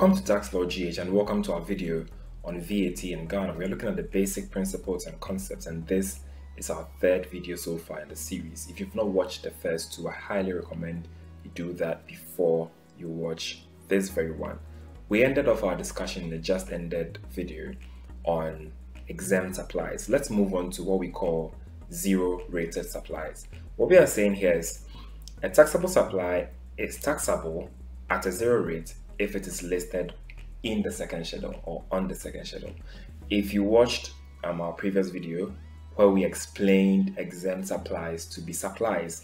Welcome to Tax Law GH and welcome to our video on VAT in Ghana. We're looking at the basic principles and concepts and this is our third video so far in the series. If you've not watched the first two, I highly recommend you do that before you watch this very one. We ended off our discussion in the just ended video on exempt supplies. Let's move on to what we call zero rated supplies. What we are saying here is a taxable supply is taxable at a zero rate if it is listed in the second schedule or on the second schedule. If you watched um, our previous video where we explained exempt supplies to be supplies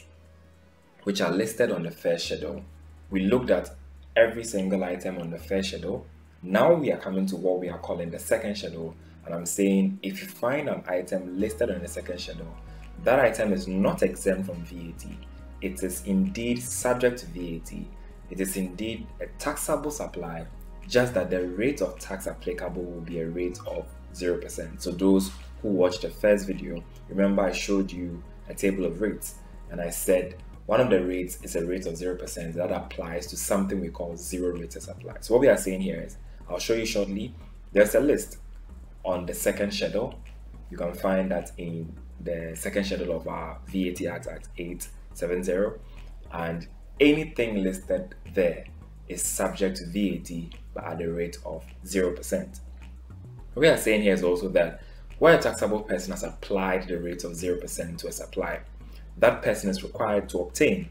which are listed on the first schedule, we looked at every single item on the first schedule. Now we are coming to what we are calling the second schedule, and I'm saying if you find an item listed on the second schedule, that item is not exempt from VAT. It is indeed subject to VAT it is indeed a taxable supply, just that the rate of tax applicable will be a rate of 0%. So those who watched the first video, remember I showed you a table of rates and I said one of the rates is a rate of 0% that applies to something we call zero rated supply. So what we are saying here is, I'll show you shortly, there's a list on the second schedule. You can find that in the second schedule of our VAT Act at 870 and anything listed there is subject to VAT but at the rate of 0%. What we are saying here is also that where a taxable person has applied the rate of 0% to a supply, that person is required to obtain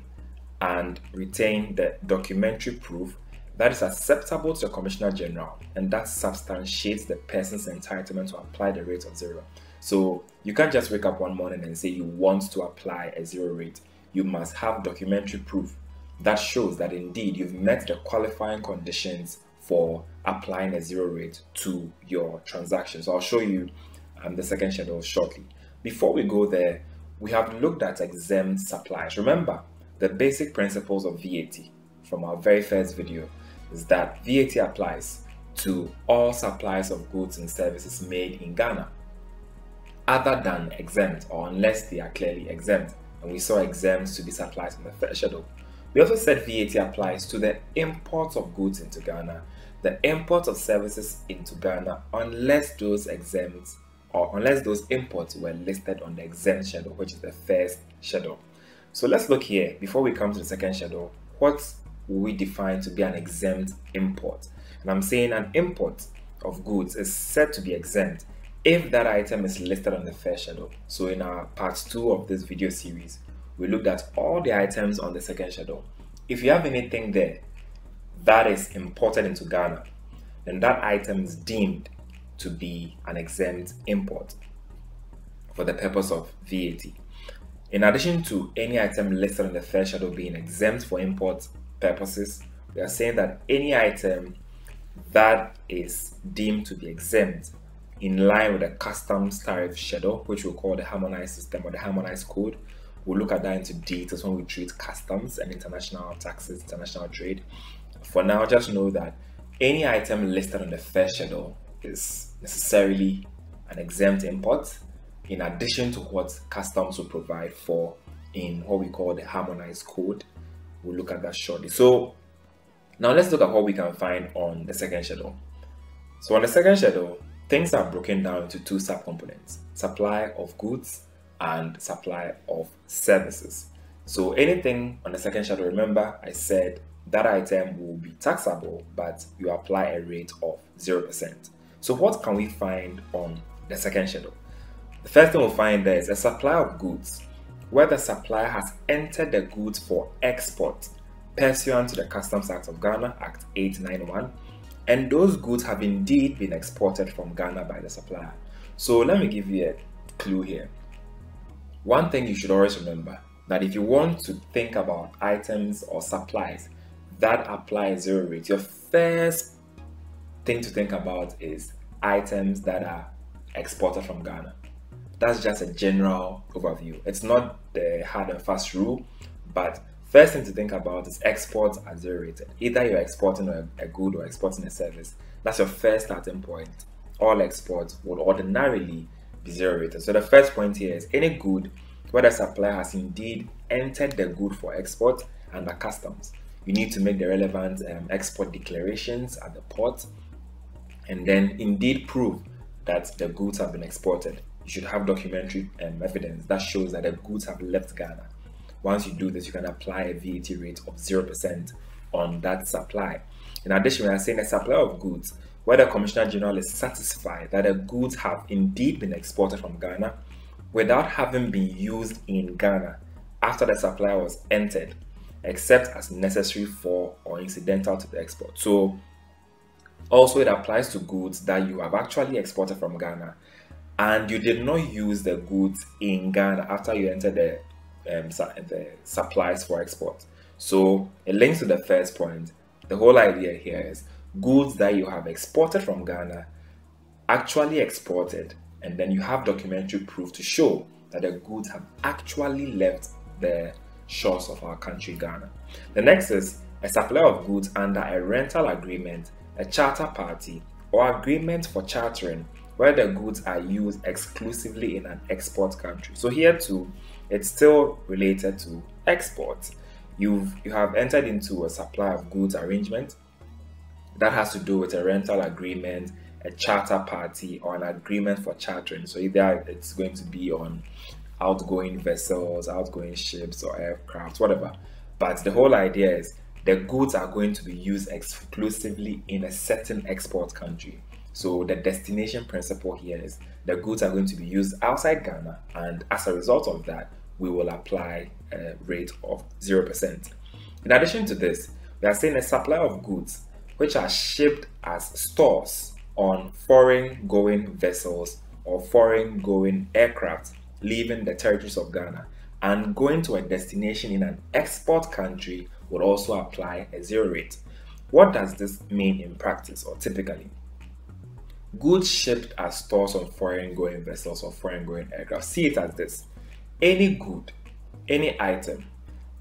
and retain the documentary proof that is acceptable to the Commissioner General and that substantiates the person's entitlement to apply the rate of zero. So you can't just wake up one morning and say you want to apply a zero rate. You must have documentary proof that shows that indeed you've met the qualifying conditions for applying a zero rate to your transaction. So I'll show you um, the second schedule shortly. Before we go there, we have looked at exempt supplies. Remember, the basic principles of VAT from our very first video is that VAT applies to all supplies of goods and services made in Ghana other than exempt or unless they are clearly exempt. And we saw exempts to be supplies in the first schedule. We also said VAT applies to the import of goods into Ghana, the import of services into Ghana, unless those exempts or unless those imports were listed on the exempt schedule, which is the first schedule. So let's look here before we come to the second schedule. What we define to be an exempt import? And I'm saying an import of goods is said to be exempt if that item is listed on the first schedule. So in our part two of this video series, we looked at all the items on the second schedule. If you have anything there that is imported into Ghana, then that item is deemed to be an exempt import for the purpose of VAT. In addition to any item listed on the first schedule being exempt for import purposes, we are saying that any item that is deemed to be exempt in line with the customs tariff schedule, which we call the harmonized system or the harmonized code, We'll look at that into details when we treat customs and international taxes, international trade. For now, just know that any item listed on the first schedule is necessarily an exempt import in addition to what customs will provide for in what we call the harmonized code. We'll look at that shortly. So now let's look at what we can find on the second schedule. So on the second schedule, things are broken down into two subcomponents, supply of goods and supply of services. So anything on the second schedule, remember I said that item will be taxable, but you apply a rate of 0%. So what can we find on the second schedule? The first thing we'll find there is a supply of goods where the supplier has entered the goods for export pursuant to the Customs Act of Ghana, Act 891, and those goods have indeed been exported from Ghana by the supplier. So let me give you a clue here. One thing you should always remember that if you want to think about items or supplies that apply zero rate, your first thing to think about is items that are exported from Ghana. That's just a general overview. It's not the hard and fast rule, but first thing to think about is exports are zero rated. Either you're exporting a, a good or exporting a service. That's your first starting point. All exports will ordinarily zero. So the first point here is any good where the supplier has indeed entered the good for export under customs you need to make the relevant um, export declarations at the port and then indeed prove that the goods have been exported. You should have documentary um, evidence that shows that the goods have left Ghana. Once you do this, you can apply a VAT rate of 0% on that supply. In addition, we are saying a supply of goods where the Commissioner General is satisfied that the goods have indeed been exported from Ghana without having been used in Ghana after the supply was entered, except as necessary for or incidental to the export. So, also it applies to goods that you have actually exported from Ghana and you did not use the goods in Ghana after you entered the, um, the supplies for export. So, it links to the first point. The whole idea here is goods that you have exported from Ghana actually exported, and then you have documentary proof to show that the goods have actually left the shores of our country, Ghana. The next is a supply of goods under a rental agreement, a charter party, or agreement for chartering where the goods are used exclusively in an export country. So here too, it's still related to export. You've you have entered into a supply of goods arrangement that has to do with a rental agreement, a charter party, or an agreement for chartering. So either it's going to be on outgoing vessels, outgoing ships, or aircraft, whatever. But the whole idea is the goods are going to be used exclusively in a certain export country. So the destination principle here is the goods are going to be used outside Ghana, and as a result of that, we will apply a rate of 0%. In addition to this, we are saying a supply of goods which are shipped as stores on foreign going vessels or foreign going aircraft leaving the territories of Ghana and going to a destination in an export country would also apply a zero rate. What does this mean in practice or typically? Goods shipped as stores on foreign going vessels or foreign going aircraft. See it as this any good, any item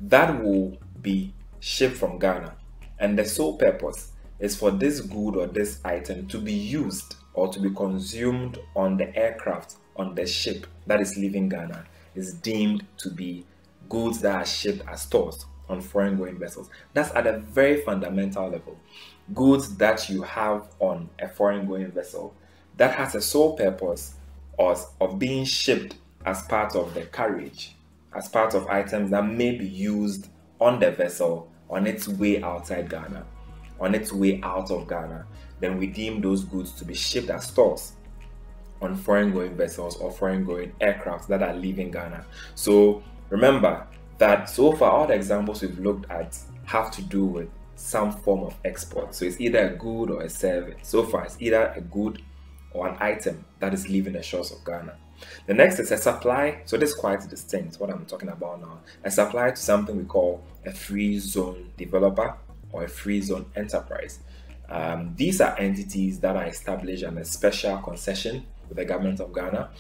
that will be shipped from Ghana and the sole purpose is for this good or this item to be used or to be consumed on the aircraft on the ship that is leaving Ghana is deemed to be goods that are shipped as stores on foreign going vessels. That's at a very fundamental level. Goods that you have on a foreign going vessel that has a sole purpose of, of being shipped as part of the carriage, as part of items that may be used on the vessel on its way outside Ghana on its way out of Ghana, then we deem those goods to be shipped as stores on foreign going vessels or foreign going aircraft that are leaving Ghana. So remember that so far all the examples we've looked at have to do with some form of export. So it's either a good or a service. So far, it's either a good or an item that is leaving the shores of Ghana. The next is a supply. So this is quite distinct, what I'm talking about now. A supply to something we call a free zone developer or a free zone enterprise. Um, these are entities that are established on a special concession with the government of Ghana.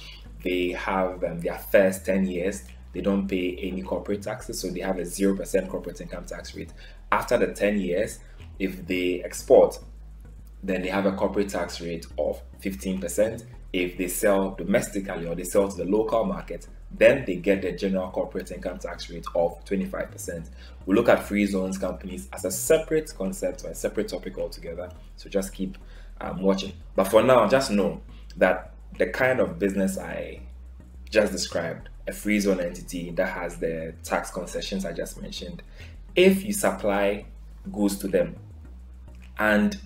They have um, their first 10 years, they don't pay any corporate taxes, so they have a 0% corporate income tax rate. After the 10 years, if they export, then they have a corporate tax rate of 15%. If they sell domestically or they sell to the local market, then they get the general corporate income tax rate of 25%. We look at free zones companies as a separate concept or a separate topic altogether. So just keep um, watching. But for now, just know that the kind of business I just described, a free zone entity that has the tax concessions I just mentioned, if you supply goods to them and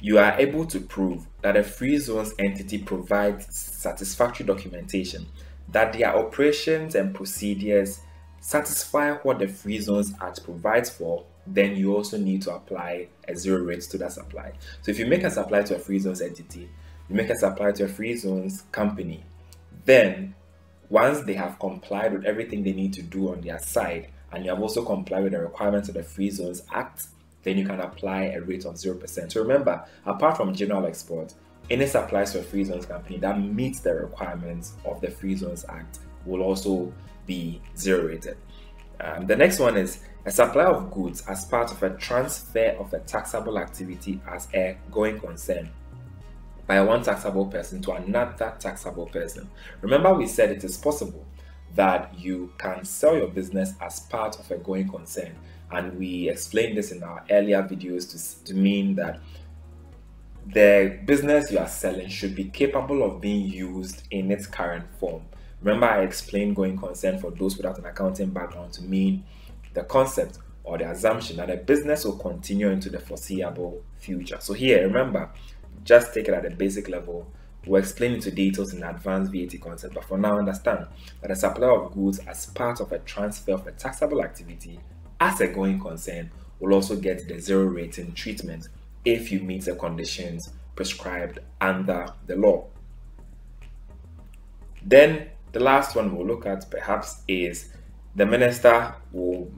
you are able to prove that a free zones entity provides satisfactory documentation that their operations and procedures satisfy what the Free Zones Act provides for, then you also need to apply a zero rate to that supply. So if you make a supply to a Free Zones entity, you make a supply to a Free Zones company, then once they have complied with everything they need to do on their side, and you have also complied with the requirements of the Free Zones Act, then you can apply a rate of 0%. So remember, apart from general export, any supplies a free zones company that meets the requirements of the Free Zones Act will also be zero rated. Um, the next one is a supply of goods as part of a transfer of a taxable activity as a going concern by one taxable person to another taxable person. Remember, we said it is possible that you can sell your business as part of a going concern and we explained this in our earlier videos to, to mean that the business you are selling should be capable of being used in its current form. Remember, I explained going concern for those without an accounting background to mean the concept or the assumption that a business will continue into the foreseeable future. So, here, remember, just take it at a basic level. We'll explain into details in the advanced VAT concept, but for now, understand that a supply of goods as part of a transfer of a taxable activity as a going concern will also get the zero rating treatment if you meet the conditions prescribed under the law. Then the last one we'll look at perhaps is the minister will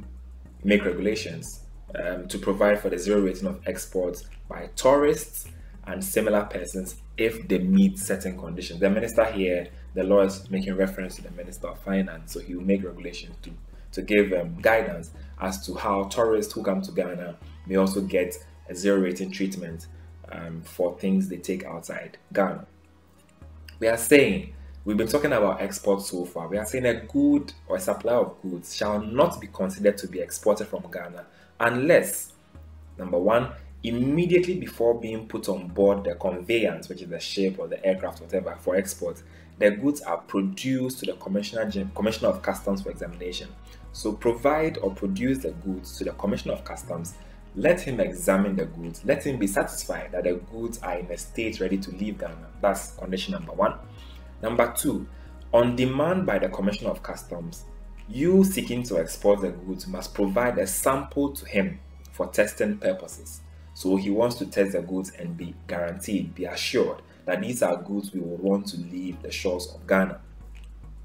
make regulations um, to provide for the zero rating of exports by tourists and similar persons if they meet certain conditions. The minister here, the law is making reference to the minister of finance, so he will make regulations to to give um, guidance as to how tourists who come to Ghana may also get zero rating treatment um, for things they take outside Ghana. We are saying, we've been talking about exports so far. We are saying a good or a supply of goods shall not be considered to be exported from Ghana unless, number one, immediately before being put on board the conveyance, which is the ship or the aircraft, whatever, for export, the goods are produced to the Commissioner, Commissioner of Customs for examination. So provide or produce the goods to the Commissioner of Customs let him examine the goods. Let him be satisfied that the goods are in a state ready to leave Ghana. That's condition number one. Number two, on demand by the Commissioner of Customs, you seeking to export the goods must provide a sample to him for testing purposes. So he wants to test the goods and be guaranteed, be assured that these are goods we will want to leave the shores of Ghana.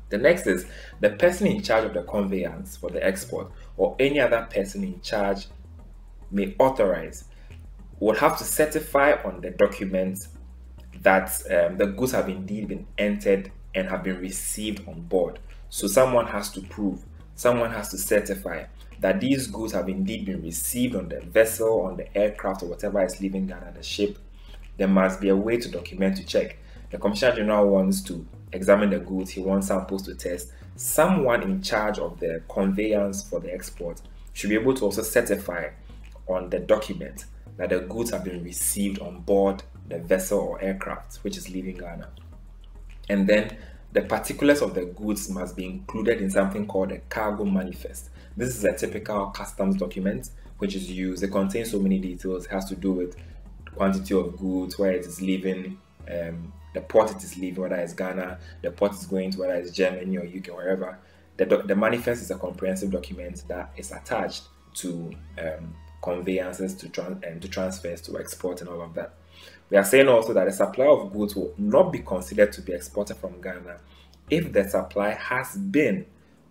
The next is the person in charge of the conveyance for the export or any other person in charge may authorize will have to certify on the document that um, the goods have indeed been entered and have been received on board. So someone has to prove, someone has to certify that these goods have indeed been received on the vessel, on the aircraft, or whatever is leaving Ghana, the ship. There must be a way to document to check. The Commissioner General wants to examine the goods, he wants samples to test. Someone in charge of the conveyance for the export should be able to also certify on the document that the goods have been received on board the vessel or aircraft which is leaving Ghana. And then the particulars of the goods must be included in something called a cargo manifest. This is a typical customs document which is used. It contains so many details. It has to do with quantity of goods, where it is leaving, um, the port it is leaving, whether it's Ghana, the port it's going to, whether it's Germany or UK, wherever. The, the manifest is a comprehensive document that is attached to um, conveyances to, trans- and to transfers to export and all of that. We are saying also that the supply of goods will not be considered to be exported from Ghana if the supply has been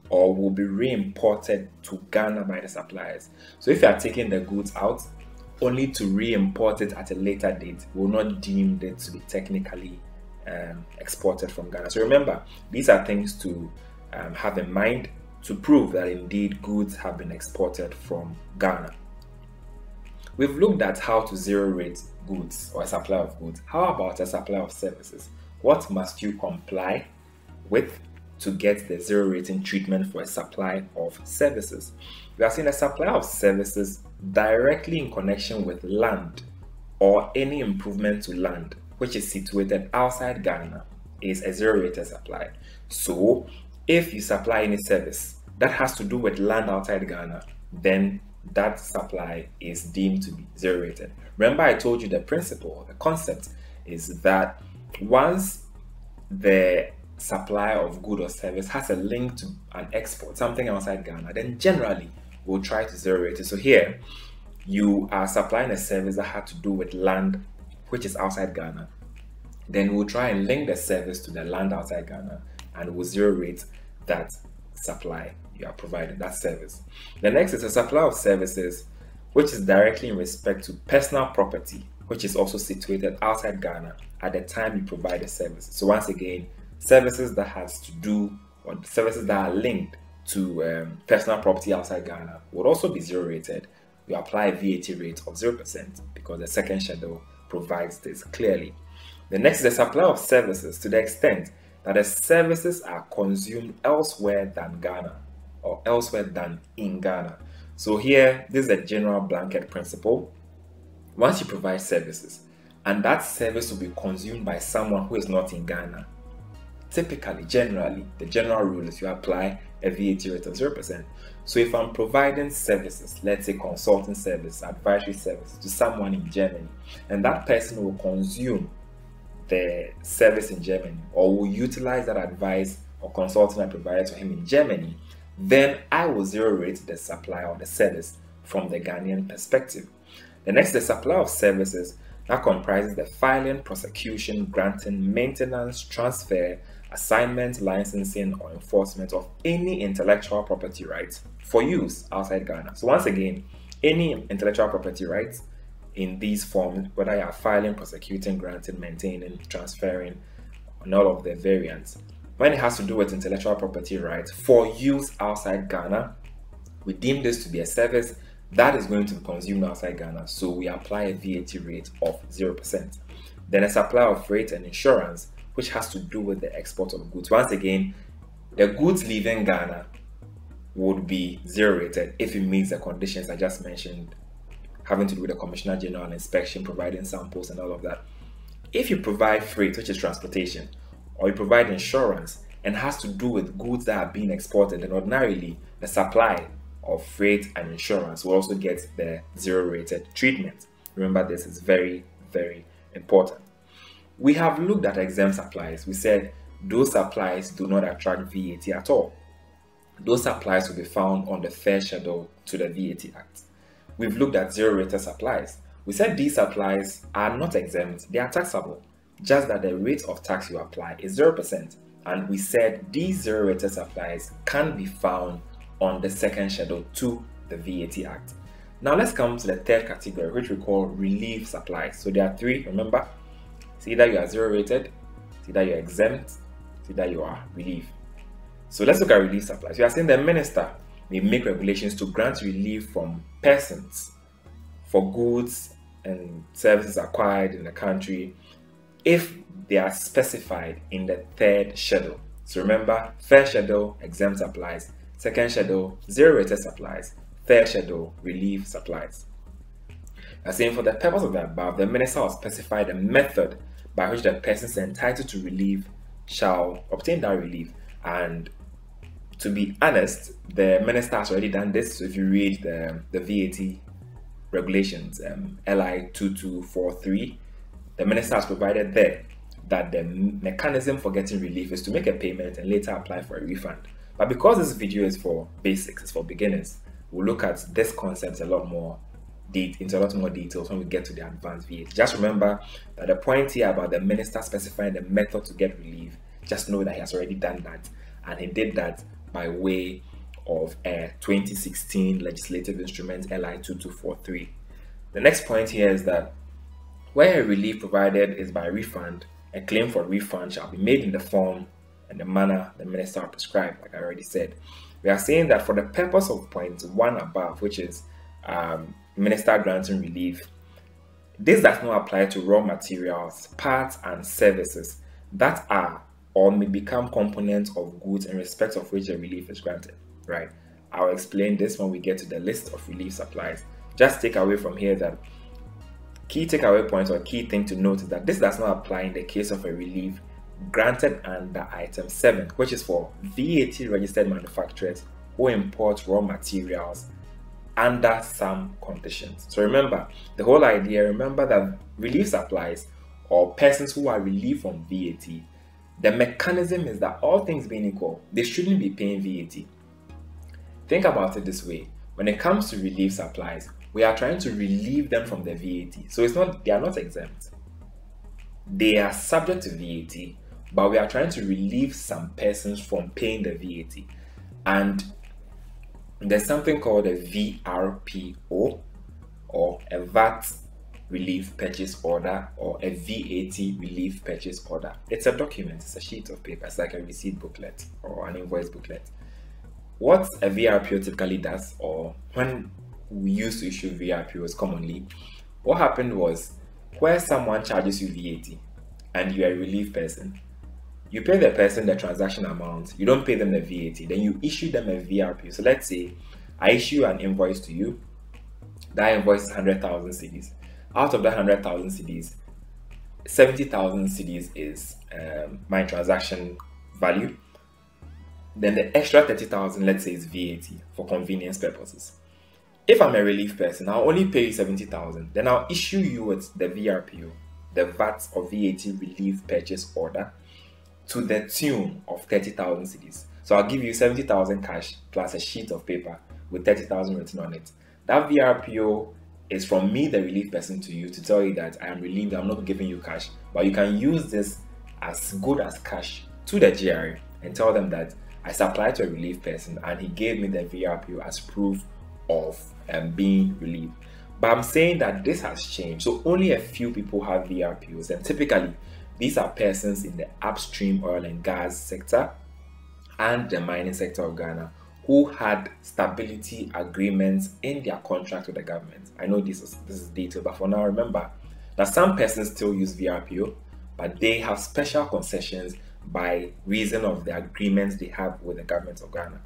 or will be re-imported to Ghana by the suppliers. So if you are taking the goods out only to re-import it at a later date, will not deem it to be technically um, exported from Ghana. So remember, these are things to um, have in mind to prove that indeed goods have been exported from Ghana. We've looked at how to zero rate goods or a supply of goods. How about a supply of services? What must you comply with to get the zero rating treatment for a supply of services? We are seeing a supply of services directly in connection with land or any improvement to land which is situated outside Ghana is a zero rated supply. So, if you supply any service that has to do with land outside Ghana, then that supply is deemed to be zero rated. Remember, I told you the principle, the concept is that once the supply of good or service has a link to an export, something outside Ghana, then generally we'll try to zero rate it. So here, you are supplying a service that had to do with land which is outside Ghana. Then we'll try and link the service to the land outside Ghana and we'll zero rate that supply you are providing that service. The next is a supply of services which is directly in respect to personal property, which is also situated outside Ghana at the time you provide the service. So once again, services that has to do or services that are linked to um, personal property outside Ghana would also be zero rated. You apply a VAT rate of 0% because the second schedule provides this clearly. The next is the supply of services to the extent that the services are consumed elsewhere than Ghana or elsewhere than in Ghana. So here, this is a general blanket principle. Once you provide services, and that service will be consumed by someone who is not in Ghana, typically, generally, the general rule is you apply a VAT rate of 0%. So if I'm providing services, let's say consulting service, advisory service to someone in Germany, and that person will consume the service in Germany or will utilize that advice or consulting I provided to him in Germany, then I will zero rate the supply of the service from the Ghanaian perspective. The next, the supply of services that comprises the filing, prosecution, granting, maintenance, transfer, assignment, licensing, or enforcement of any intellectual property rights for use outside Ghana. So, once again, any intellectual property rights in these forms, whether you are filing, prosecuting, granting, maintaining, transferring, and all of the variants, when it has to do with intellectual property rights for use outside Ghana, we deem this to be a service that is going to be consumed outside Ghana, so we apply a VAT rate of 0%. Then a supply of freight and insurance, which has to do with the export of goods. Once again, the goods leaving Ghana would be zero rated if it meets the conditions I just mentioned, having to do with the Commissioner General inspection, providing samples, and all of that. If you provide freight, which is transportation, or you provide insurance and has to do with goods that are being exported, then ordinarily the supply of freight and insurance will also get the zero rated treatment. Remember, this is very, very important. We have looked at exempt supplies. We said those supplies do not attract VAT at all. Those supplies will be found on the fair schedule to the VAT Act. We've looked at zero rated supplies. We said these supplies are not exempt, they are taxable just that the rate of tax you apply is 0%. And we said these zero rated supplies can be found on the second schedule to the VAT Act. Now let's come to the third category, which we call relief supplies. So there are three, remember? It's either you are zero rated, it's either you're exempt, it's either you are relief. So let's look at relief supplies. We are saying the minister may make regulations to grant relief from persons for goods and services acquired in the country if they are specified in the third schedule. So remember, first schedule exempt supplies, second schedule zero rated supplies, third schedule relief supplies. Now, saying for the purpose of the above, the minister will specify the method by which the persons entitled to relief shall obtain that relief. And to be honest, the minister has already done this. So if you read the, the VAT regulations, um, LI 2243, the minister has provided there that the mechanism for getting relief is to make a payment and later apply for a refund. But because this video is for basics, it's for beginners, we'll look at this concept a lot more into a lot more details when we get to the advanced VAT. Just remember that the point here about the minister specifying the method to get relief, just know that he has already done that. And he did that by way of a 2016 legislative instrument LI 2243. The next point here is that where a relief provided is by refund, a claim for refund shall be made in the form and the manner the minister prescribed, like I already said. We are saying that for the purpose of point one above, which is um, minister granting relief, this does not apply to raw materials, parts, and services that are or may become components of goods in respect of which a relief is granted. Right? I'll explain this when we get to the list of relief supplies. Just take away from here that Key takeaway points or key thing to note is that this does not apply in the case of a relief granted under item 7, which is for VAT registered manufacturers who import raw materials under some conditions. So remember, the whole idea, remember that relief supplies or persons who are relieved from VAT, the mechanism is that all things being equal, they shouldn't be paying VAT. Think about it this way when it comes to relief supplies, we are trying to relieve them from the VAT. So it's not they are not exempt. They are subject to VAT, but we are trying to relieve some persons from paying the VAT. And there's something called a VRPO or a VAT relief purchase order or a VAT relief purchase order. It's a document, it's a sheet of paper, it's like a receipt booklet or an invoice booklet. What a VRPO typically does, or when we used to issue VRPOs commonly, what happened was where someone charges you VAT and you're a relief person, you pay the person the transaction amount, you don't pay them the VAT, then you issue them a VRPO. So let's say I issue an invoice to you. That invoice is 100,000 cedis. Out of that 100,000 cedis, 70,000 cedis is um, my transaction value. Then the extra 30,000, let's say, is VAT for convenience purposes. If I'm a relief person, I'll only pay you 70,000. Then I'll issue you with the VRPO, the VAT or VAT relief purchase order, to the tune of 30,000 cedis. So I'll give you 70,000 cash plus a sheet of paper with 30,000 written on it. That VRPO is from me, the relief person, to you to tell you that I am relieved, I'm not giving you cash, but you can use this as good as cash to the GRA and tell them that I supplied to a relief person and he gave me the VRPO as proof of um, being relieved. But I'm saying that this has changed. So only a few people have VRPOs, and typically these are persons in the upstream oil and gas sector and the mining sector of Ghana who had stability agreements in their contract with the government. I know this is this is detailed, but for now remember that some persons still use VRPO, but they have special concessions by reason of the agreements they have with the government of Ghana.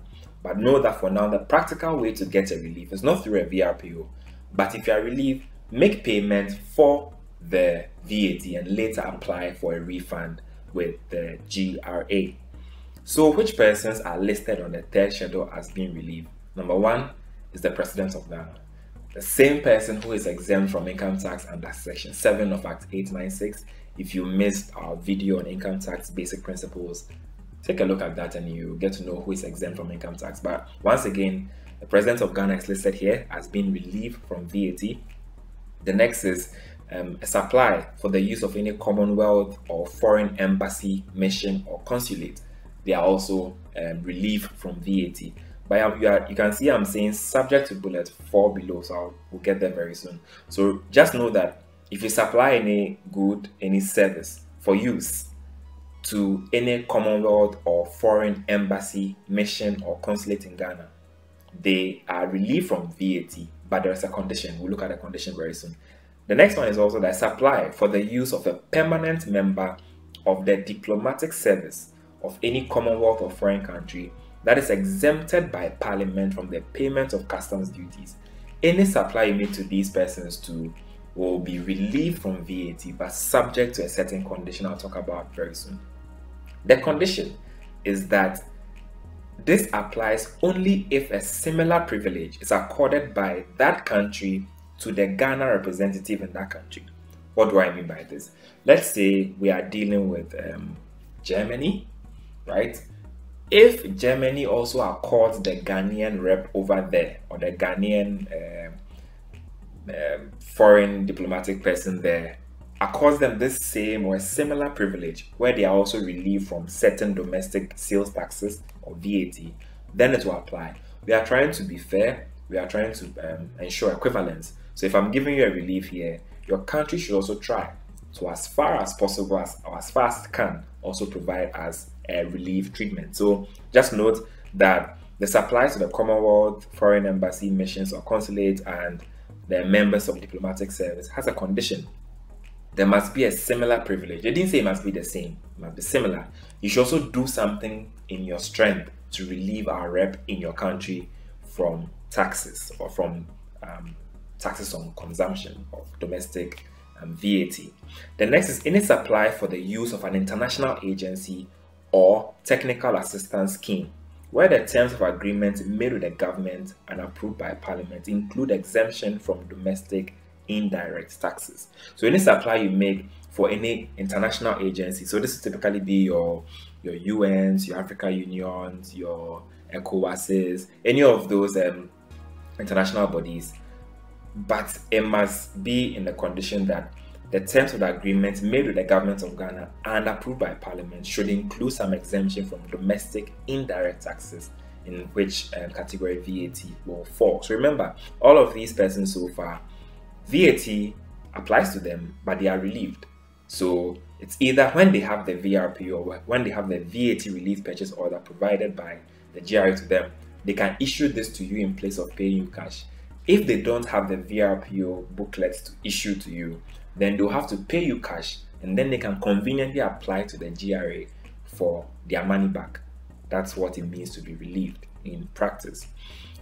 But know that for now, the practical way to get a relief is not through a VRPO, but if you are relieved, make payment for the VAT and later apply for a refund with the GRA. So, which persons are listed on the third schedule as being relieved? Number one is the President of Ghana, the same person who is exempt from income tax under Section 7 of Act 896. If you missed our video on income tax basic principles, take a look at that and you get to know who is exempt from income tax. But once again, the President of Ghana is listed here as being relieved from VAT. The next is um, a supply for the use of any Commonwealth or foreign embassy, mission, or consulate they are also um, relieved from VAT. But you, are, you can see I'm saying subject to bullet 4 below, so I'll, we'll get there very soon. So just know that if you supply any good, any service for use to any Commonwealth or foreign embassy, mission, or consulate in Ghana, they are relieved from VAT, but there's a condition. We'll look at the condition very soon. The next one is also that supply for the use of a permanent member of the diplomatic service of any Commonwealth or foreign country that is exempted by Parliament from the payment of customs duties. Any supply make to these persons to will be relieved from VAT, but subject to a certain condition I'll talk about very soon. The condition is that this applies only if a similar privilege is accorded by that country to the Ghana representative in that country. What do I mean by this? Let's say we are dealing with um, Germany right? If Germany also accords the Ghanaian rep over there or the Ghanaian um, um, foreign diplomatic person there accords them this same or similar privilege where they are also relieved from certain domestic sales taxes or VAT, then it will apply. We are trying to be fair, we are trying to um, ensure equivalence. So if I'm giving you a relief here, your country should also try to, as far as possible, as, or as far as it can, also provide as a relief treatment. So just note that the supplies to the Commonwealth, foreign embassy, missions, or consulate, and the members of diplomatic service has a condition. There must be a similar privilege. They didn't say it must be the same, it must be similar. You should also do something in your strength to relieve our rep in your country from taxes or from um, taxes on consumption of domestic um, VAT. The next is any supply for the use of an international agency or technical assistance scheme, where the terms of agreement made with the government and approved by parliament include exemption from domestic indirect taxes. So any supply you make for any international agency, so this will typically be your your UNs, your Africa Unions, your ECOWASs, any of those um, international bodies, but it must be in the condition that the terms of the agreement made with the government of Ghana and approved by Parliament should include some exemption from domestic indirect taxes, in which um, category VAT will fall. So remember, all of these persons so far, VAT applies to them, but they are relieved. So it's either when they have the VRP or when they have the VAT relief purchase order provided by the GRA to them, they can issue this to you in place of paying you cash. If they don't have the VRPO booklets to issue to you, then they'll have to pay you cash and then they can conveniently apply to the GRA for their money back. That's what it means to be relieved in practice.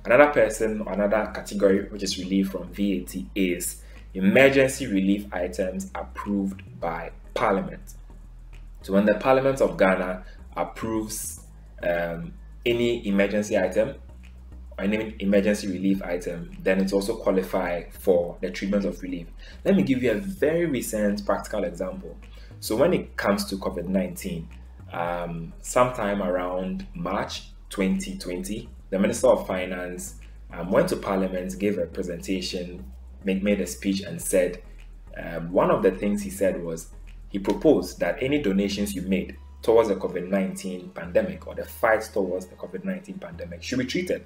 Another person, another category which is relief from VAT is emergency relief items approved by Parliament. So when the Parliament of Ghana approves um, any emergency item, any emergency relief item, then it's also qualify for the treatment of relief. Let me give you a very recent practical example. So when it comes to COVID-19, um, sometime around March 2020, the Minister of Finance um, went to Parliament, gave a presentation, made, made a speech, and said um, one of the things he said was he proposed that any donations you made towards the COVID 19 pandemic or the fight towards the COVID 19 pandemic should be treated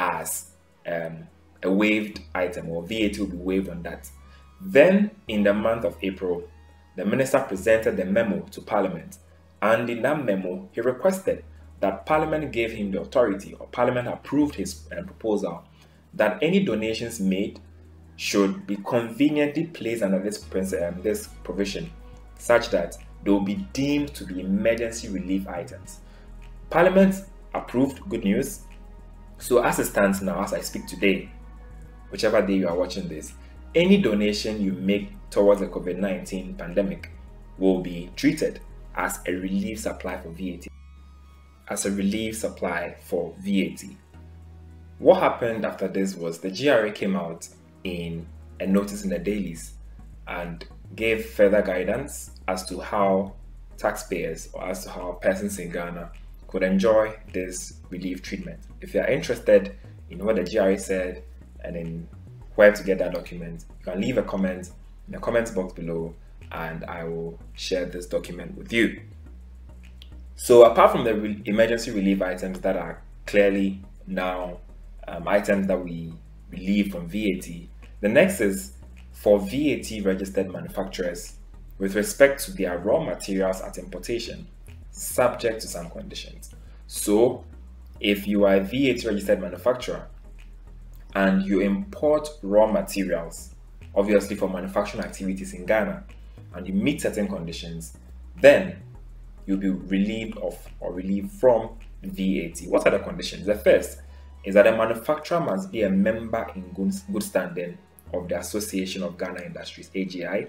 as um, a waived item or VAT will be waived on that. Then, in the month of April, the minister presented the memo to Parliament, and in that memo, he requested that Parliament gave him the authority, or Parliament approved his uh, proposal, that any donations made should be conveniently placed under this, um, this provision, such that they will be deemed to be emergency relief items. Parliament approved, good news. So, as it stands now, as I speak today, whichever day you are watching this, any donation you make towards the COVID 19 pandemic will be treated as a relief supply for VAT as a relief supply for VAT. What happened after this was the GRA came out in a notice in the dailies and gave further guidance as to how taxpayers or as to how persons in Ghana could enjoy this relief treatment. If you are interested in what the GRA said and in where to get that document, you can leave a comment in the comments box below and I will share this document with you. So apart from the re emergency relief items that are clearly now um, items that we relieve from VAT, the next is for VAT registered manufacturers with respect to their raw materials at importation, subject to some conditions. So if you are a VAT registered manufacturer and you import raw materials, obviously for manufacturing activities in Ghana, and you meet certain conditions, then you'll be relieved of or relieved from VAT. What are the conditions? The first is that a manufacturer must be a member in good, good standing of the Association of Ghana Industries, AGI.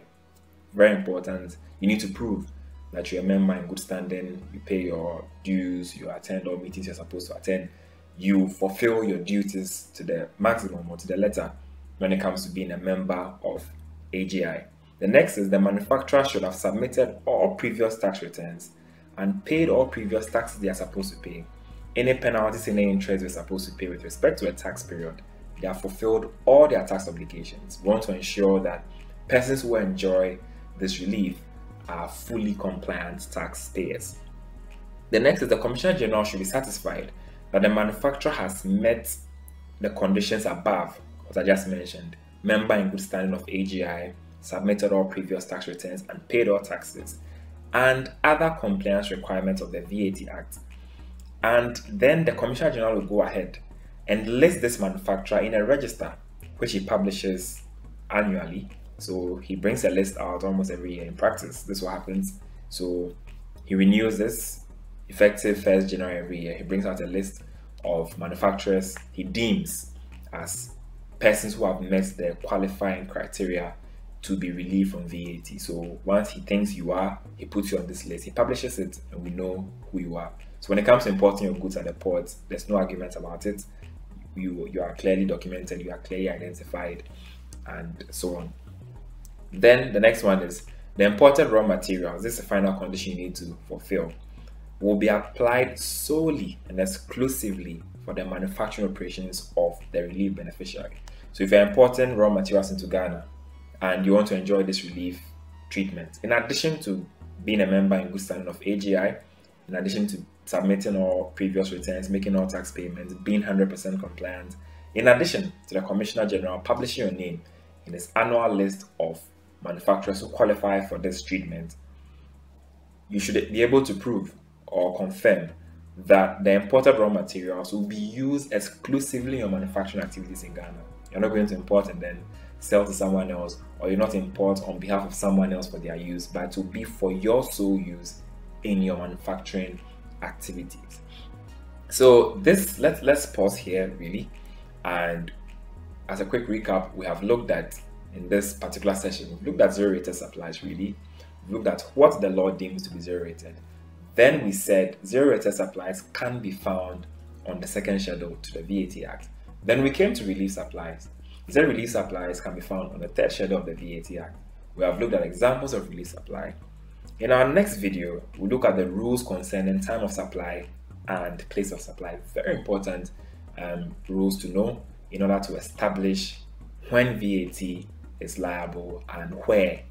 Very important. You need to prove that you're a member in good standing, you pay your dues, you attend all meetings you're supposed to attend, you fulfill your duties to the maximum or to the letter when it comes to being a member of AGI. The next is the manufacturer should have submitted all previous tax returns and paid all previous taxes they are supposed to pay. Any penalties, any interest they're supposed to pay with respect to a tax period, they have fulfilled all their tax obligations. We want to ensure that persons who enjoy this relief are fully compliant taxpayers. The next is the Commissioner General should be satisfied that the manufacturer has met the conditions above, as I just mentioned, member in good standing of AGI, submitted all previous tax returns, and paid all taxes and other compliance requirements of the VAT Act. And then the Commissioner General will go ahead and list this manufacturer in a register, which he publishes annually. So he brings a list out almost every year in practice. This is what happens. So he renews this effective 1st January every year. He brings out a list of manufacturers he deems as persons who have met the qualifying criteria to be relieved from VAT. So once he thinks you are, he puts you on this list. He publishes it, and we know who you are. So when it comes to importing your goods at the port, there's no argument about it. You you are clearly documented, you are clearly identified, and so on. Then the next one is the imported raw materials. This is the final condition you need to fulfill. Will be applied solely and exclusively for the manufacturing operations of the relief beneficiary. So if you're importing raw materials into Ghana, and you want to enjoy this relief treatment. In addition to being a member in good standing of AGI, in addition to submitting all previous returns, making all tax payments, being 100% compliant, in addition to the Commissioner General publishing your name in his annual list of manufacturers who qualify for this treatment, you should be able to prove or confirm that the imported raw materials will be used exclusively in your manufacturing activities in Ghana. You're not going to import and then sell to someone else or you're not import on behalf of someone else for their use, but to be for your sole use in your manufacturing activities. So this let's let's pause here really And as a quick recap, we have looked at in this particular session, we've looked at zero rated supplies really. We've looked at what the law deems to be zero rated. Then we said zero rated supplies can be found on the second schedule to the VAT Act. Then we came to relief supplies. Said relief supplies can be found on the third schedule of the VAT Act. We have looked at examples of relief supply. In our next video, we'll look at the rules concerning time of supply and place of supply. Very important um, rules to know in order to establish when VAT is liable and where,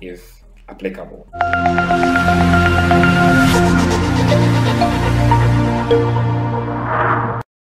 if applicable.